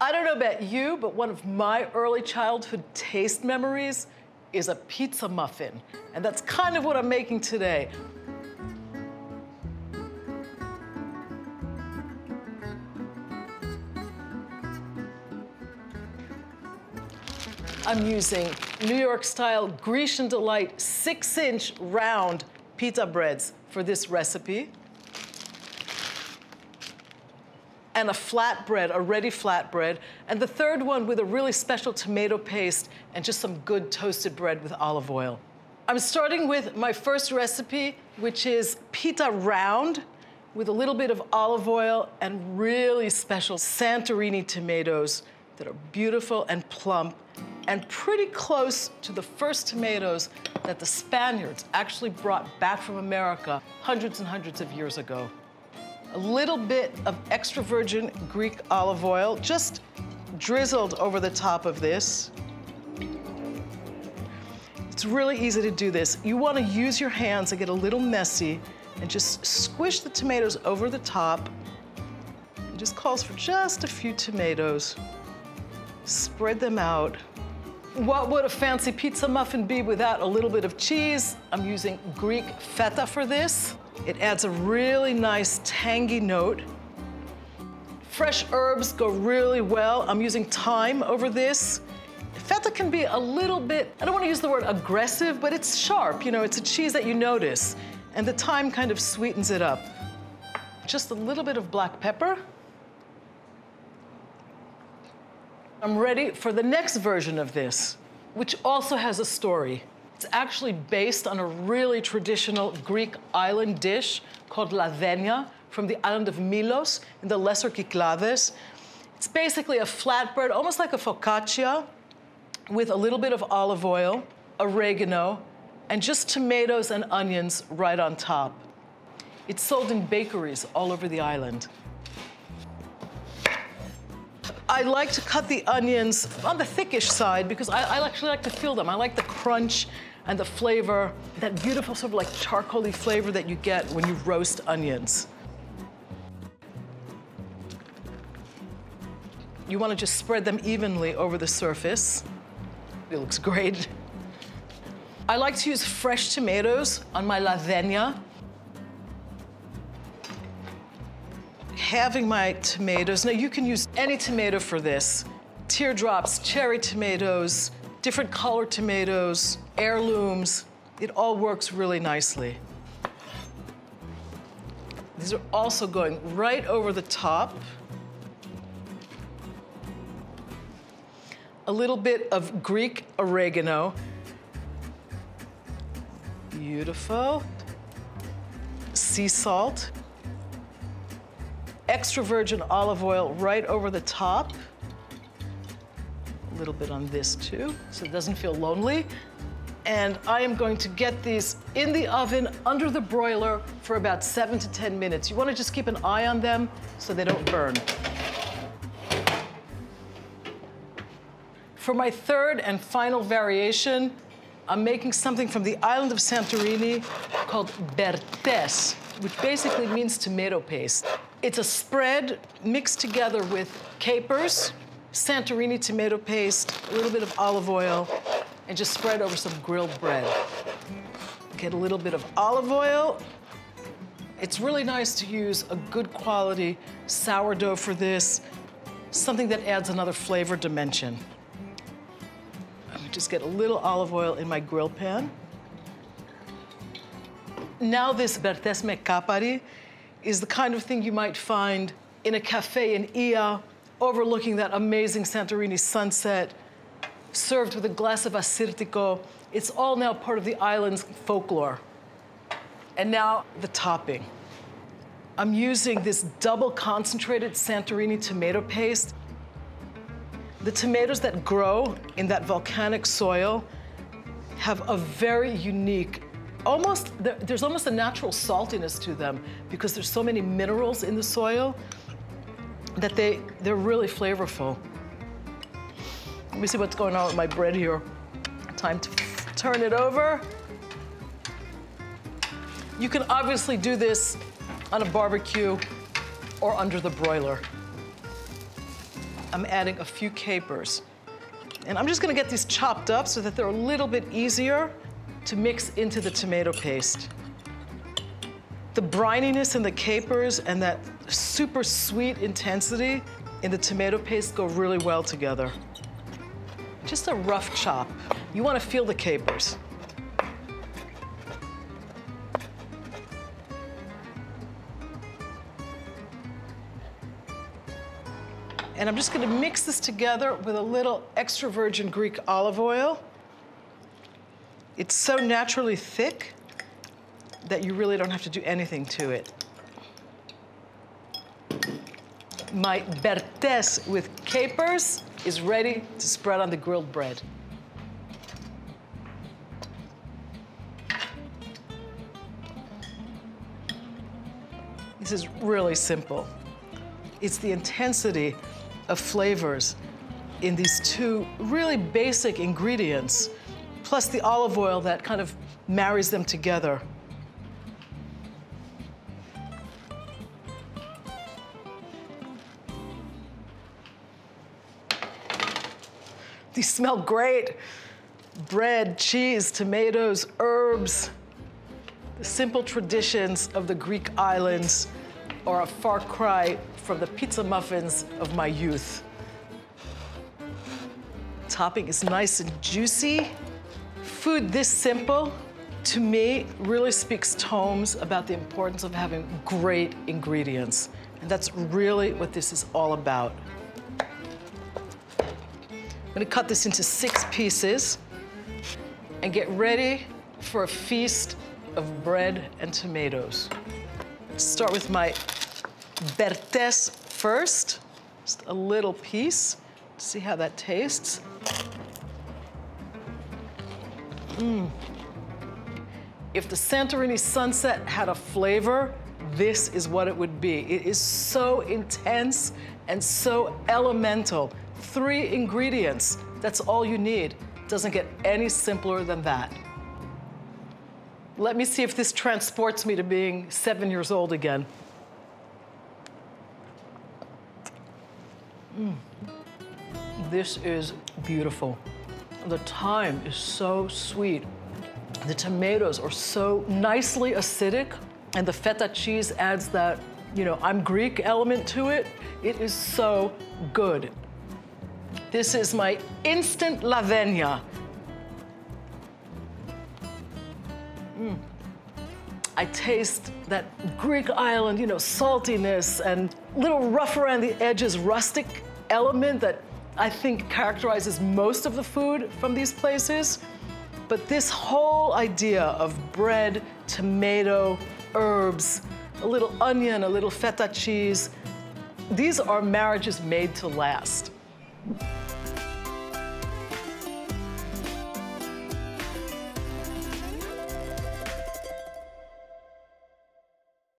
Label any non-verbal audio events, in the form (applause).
I don't know about you, but one of my early childhood taste memories is a pizza muffin. And that's kind of what I'm making today. I'm using New York style Grecian Delight six inch round pita breads for this recipe. And a flatbread, a ready flatbread. And the third one with a really special tomato paste and just some good toasted bread with olive oil. I'm starting with my first recipe, which is pita round with a little bit of olive oil and really special Santorini tomatoes that are beautiful and plump and pretty close to the first tomatoes that the Spaniards actually brought back from America hundreds and hundreds of years ago. A little bit of extra virgin Greek olive oil, just drizzled over the top of this. It's really easy to do this. You want to use your hands and get a little messy and just squish the tomatoes over the top. It just calls for just a few tomatoes. Spread them out. What would a fancy pizza muffin be without a little bit of cheese? I'm using Greek feta for this. It adds a really nice tangy note. Fresh herbs go really well. I'm using thyme over this. Feta can be a little bit, I don't want to use the word aggressive, but it's sharp. You know, it's a cheese that you notice. And the thyme kind of sweetens it up. Just a little bit of black pepper. I'm ready for the next version of this, which also has a story. It's actually based on a really traditional Greek island dish called ladenia from the island of Milos in the Lesser Kyklades. It's basically a flatbread, almost like a focaccia, with a little bit of olive oil, oregano, and just tomatoes and onions right on top. It's sold in bakeries all over the island. I like to cut the onions on the thickish side because I, I, actually like to feel them. I like the crunch and the flavor, that beautiful sort of like charcoaly flavor that you get when you roast onions. You want to just spread them evenly over the surface. It looks great. I like to use fresh tomatoes on my ladenia. having my tomatoes. Now you can use any tomato for this. Teardrops, cherry tomatoes, different color tomatoes, heirlooms. It all works really nicely. These are also going right over the top. A little bit of Greek oregano. Beautiful. Sea salt extra virgin olive oil right over the top. Little bit on this too, so it doesn't feel lonely. And I am going to get these in the oven under the broiler for about seven to 10 minutes. You wanna just keep an eye on them so they don't burn. For my third and final variation, I'm making something from the island of Santorini called bertes, which basically means tomato paste. It's a spread mixed together with capers, Santorini tomato paste, a little bit of olive oil, and just spread over some grilled bread. Get a little bit of olive oil. It's really nice to use a good quality sourdough for this, something that adds another flavor dimension. Just get a little olive oil in my grill pan. Now this bertesme capari is the kind of thing you might find in a cafe in Ia, overlooking that amazing Santorini sunset, served with a glass of assyrtiko. It's all now part of the island's folklore. And now the topping. I'm using this double concentrated Santorini tomato paste. The tomatoes that grow in that volcanic soil have a very unique almost, there's almost a natural saltiness to them because there's so many minerals in the soil that they, they're really flavorful. Let me see what's going on with my bread here. Time to turn it over. You can obviously do this on a barbecue or under the broiler. I'm adding a few capers. And I'm just gonna get these chopped up so that they're a little bit easier to mix into the tomato paste. The brininess in the capers and that super sweet intensity and the tomato paste go really well together. Just a rough chop. You wanna feel the capers. And I'm just gonna mix this together with a little extra virgin Greek olive oil. It's so naturally thick that you really don't have to do anything to it. My bertes with capers is ready to spread on the grilled bread. This is really simple. It's the intensity of flavors in these two really basic ingredients, plus the olive oil that kind of marries them together. (laughs) smell great. Bread, cheese, tomatoes, herbs. The simple traditions of the Greek islands are a far cry from the pizza muffins of my youth. Topping is nice and juicy. Food this simple, to me, really speaks tomes about the importance of having great ingredients. And that's really what this is all about. I'm gonna cut this into six pieces and get ready for a feast of bread and tomatoes. Start with my Bertes first, just a little piece. See how that tastes. Mm. If the Santorini sunset had a flavor, this is what it would be. It is so intense and so elemental. Three ingredients, that's all you need. Doesn't get any simpler than that. Let me see if this transports me to being seven years old again. Mm. This is beautiful. The thyme is so sweet. The tomatoes are so nicely acidic, and the feta cheese adds that, you know, I'm Greek element to it. It is so good. This is my instant ladenia. Mm. I taste that Greek island, you know, saltiness and little rough around the edges, rustic element that I think characterizes most of the food from these places. But this whole idea of bread, tomato, herbs, a little onion, a little feta cheese, these are marriages made to last.